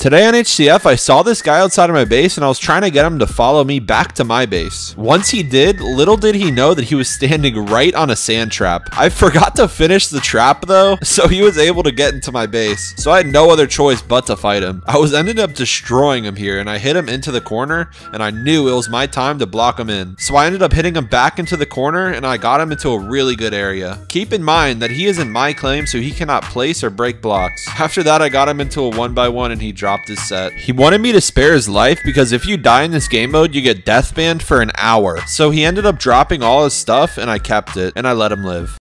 Today on HCF, I saw this guy outside of my base and I was trying to get him to follow me back to my base. Once he did, little did he know that he was standing right on a sand trap. I forgot to finish the trap though, so he was able to get into my base. So I had no other choice but to fight him. I was ended up destroying him here and I hit him into the corner and I knew it was my time to block him in. So I ended up hitting him back into the corner and I got him into a really good area. Keep in mind that he is in my claim so he cannot place or break blocks. After that, I got him into a one by one and he dropped dropped his set. He wanted me to spare his life because if you die in this game mode, you get death banned for an hour. So he ended up dropping all his stuff and I kept it and I let him live.